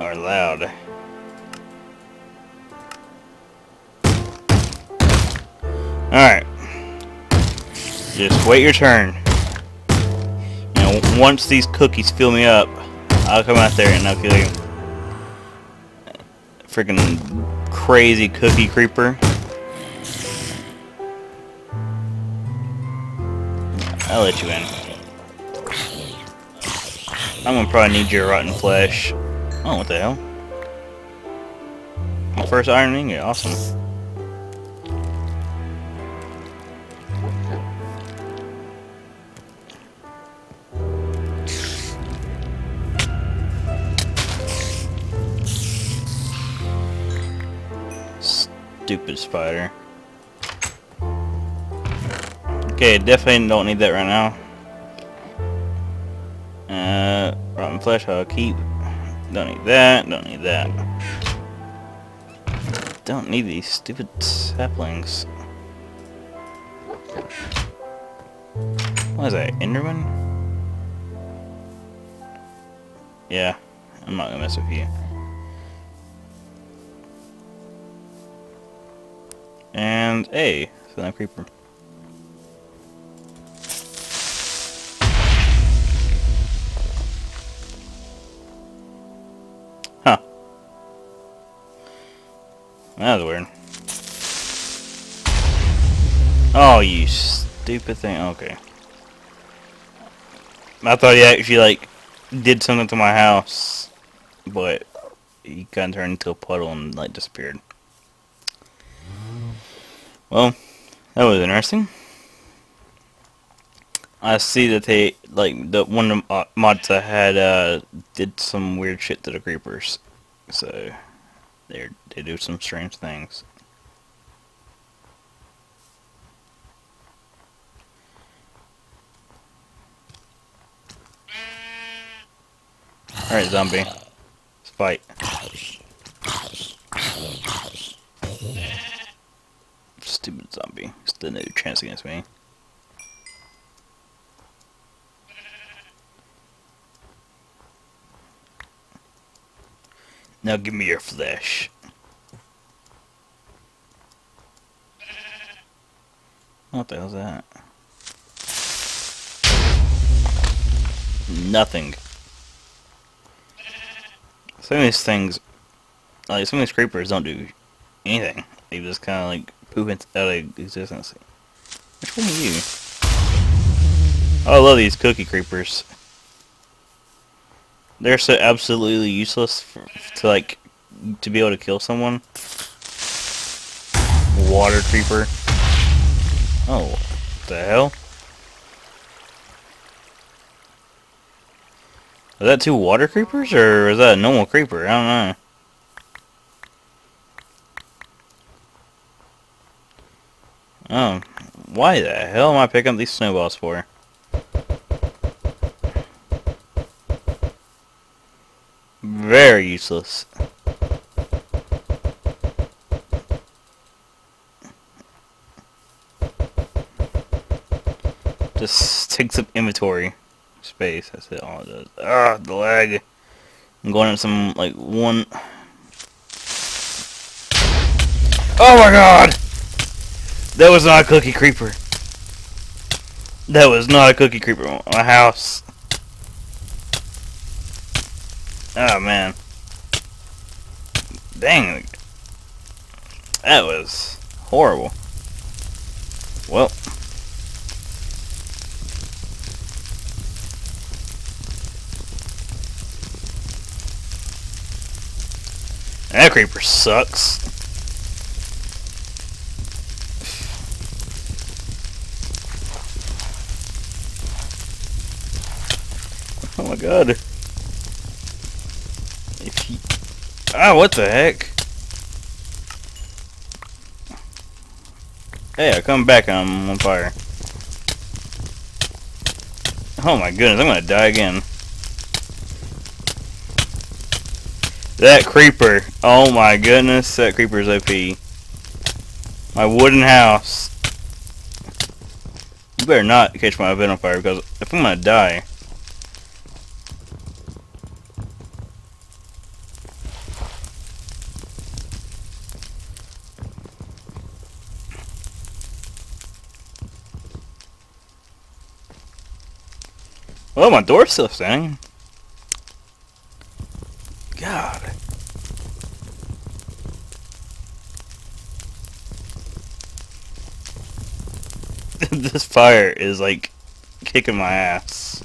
are loud. Alright. Just wait your turn. Know, once these cookies fill me up, I'll come out there and I'll kill you. Freaking crazy cookie creeper. I'll let you in. I'm gonna probably need your rotten flesh. Oh, what the hell? My first iron ingot, awesome. Stupid spider. Okay, definitely don't need that right now. Uh, rotten flesh I'll keep. Don't need that, don't need that. Don't need these stupid saplings. What is that, Enderman? Yeah, I'm not gonna mess with you. And, hey, so that creeper. That was weird. Oh, you stupid thing. Okay. I thought he actually, like, did something to my house. But he kind of turned into a puddle and, like, disappeared. Well, that was interesting. I see that they like the one of the mods I had uh, did some weird shit to the creepers, so they they do some strange things. All right, zombie, let's fight. Stupid zombie, still no chance against me. Now give me your flesh. What the hell's that? Nothing. Some of these things, like some of these creepers don't do anything. They just kind of like poop out of existence. Which one are you? Oh, I love these cookie creepers. They're so absolutely useless for, to like to be able to kill someone. Water creeper. Oh, what the hell? Was that two water creepers or is that a normal creeper? I don't know. Oh, why the hell am I picking up these snowballs for? Very useless. Just takes up inventory space. That's it. All it does. Ah, the lag. I'm going at some like one. Oh my god! That was not a cookie creeper. That was not a cookie creeper. My house. Oh man. Dang. That was horrible. Well. That creeper sucks. Oh my god. If he... Ah, what the heck? Hey, I come back and I'm on fire. Oh my goodness, I'm gonna die again. That creeper. Oh my goodness, that creeper's OP. My wooden house. You better not catch my event on fire because if I'm gonna die. Oh, my door's still standing. God. this fire is like kicking my ass.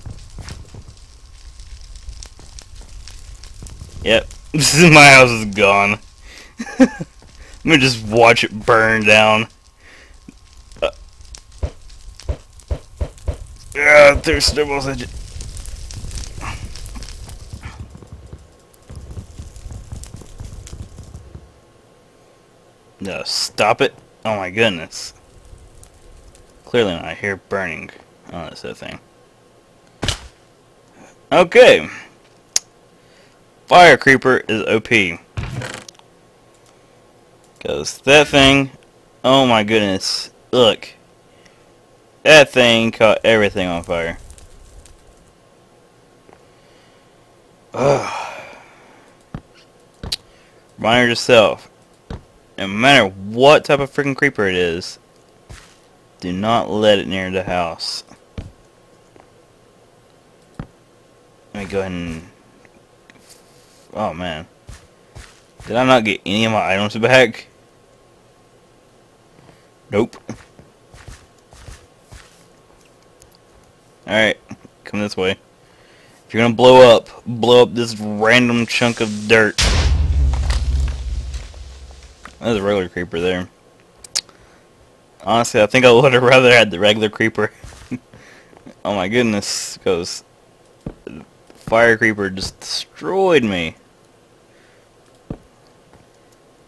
Yep, this my house is gone. I'm gonna just watch it burn down. Yeah, there's snowballs. No, stop it. Oh my goodness. Clearly not. I hear burning oh, on this thing. Okay. Fire Creeper is OP. Because that thing, oh my goodness, look. That thing caught everything on fire. Ugh. Remind yourself, no matter what type of freaking creeper it is, do not let it near the house. Let me go ahead and... Oh, man. Did I not get any of my items back? Nope. Alright, come this way. If you're gonna blow up, blow up this random chunk of dirt. There's a regular creeper there. Honestly, I think I would have rather had the regular creeper. oh my goodness, because fire creeper just destroyed me.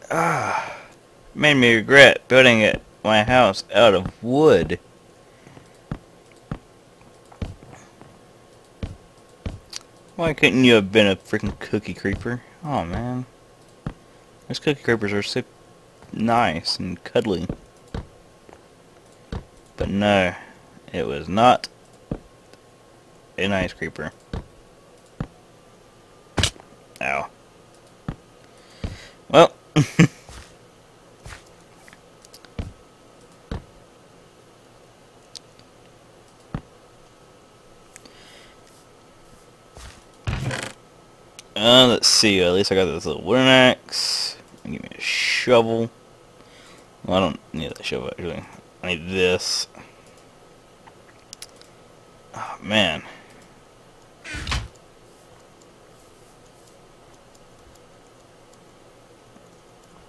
Ah, made me regret building it my house out of wood. Why couldn't you have been a freaking cookie creeper? Oh man. Those cookie creepers are so nice and cuddly. But no, it was not a nice creeper. Ow. Well. uh, let's see. At least I got this little wooden axe. Give me a shovel. Well, I don't need that shovel actually. I need this. Oh, man.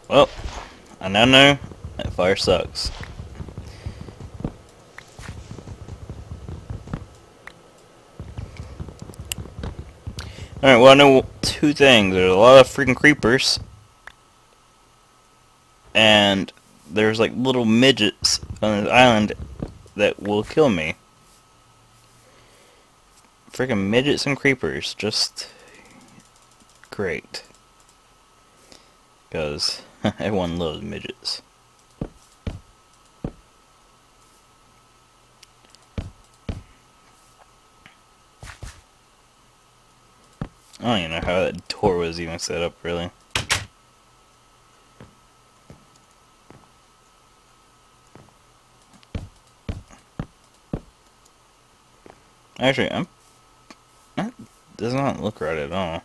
Well, I now know that fire sucks. Alright, well I know two things. There's a lot of freaking creepers. And there's like little midgets on this island that will kill me. Freaking midgets and creepers, just great. Because everyone loves midgets. I don't even know how that door was even set up, really. Actually, I'm... That does not look right at all.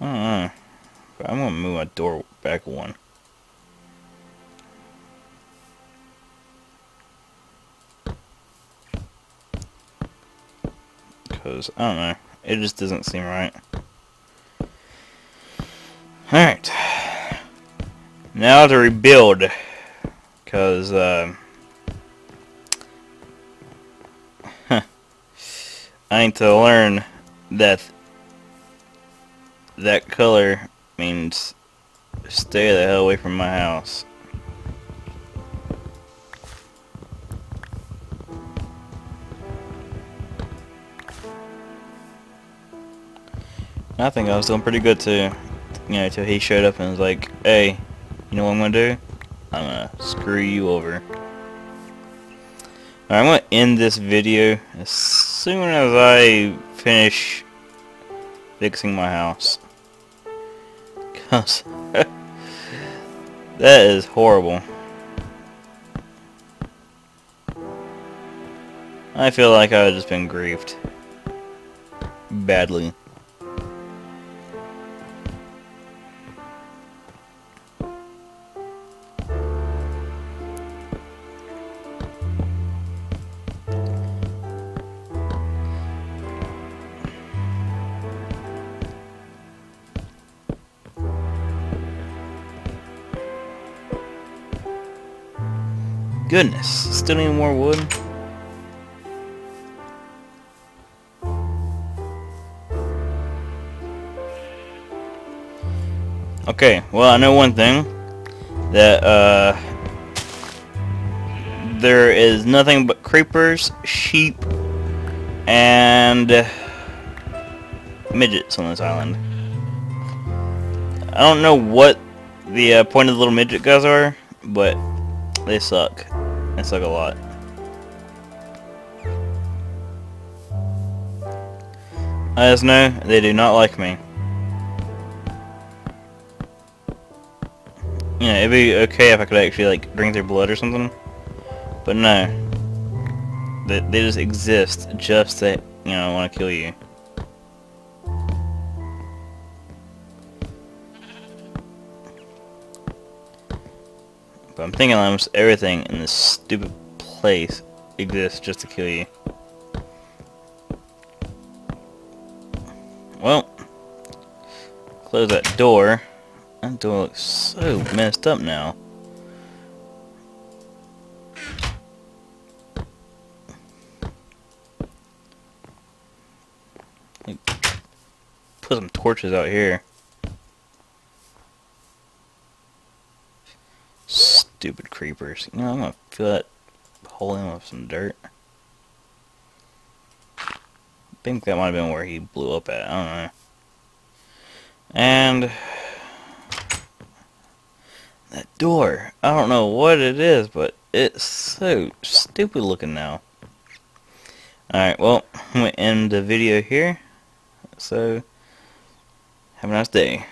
I don't know. But I'm gonna move my door back one. I don't know. It just doesn't seem right. Alright. Now to rebuild. Because, uh, I need to learn that that color means stay the hell away from my house. I think I was doing pretty good too. You know, until he showed up and was like, hey, you know what I'm gonna do? I'm gonna screw you over. I'm gonna end this video as soon as I finish fixing my house. Cause That is horrible. I feel like I've just been grieved. Badly. Goodness, still need more wood? Okay, well I know one thing. That, uh... There is nothing but creepers, sheep, and... Midgets on this island. I don't know what the uh, point of the little midget guys are, but they suck. They suck a lot. I just know they do not like me. You know, it'd be okay if I could actually like drink their blood or something. But no. They, they just exist just to, you know, I want to kill you. But I'm thinking almost everything in this stupid place exists just to kill you. Well, close that door. That door looks so messed up now. Put some torches out here. Stupid creepers. You know, I'm gonna fill that hole in with some dirt. I think that might have been where he blew up at. I don't know. And that door. I don't know what it is, but it's so stupid looking now. Alright, well, I'm going to end the video here. So, have a nice day.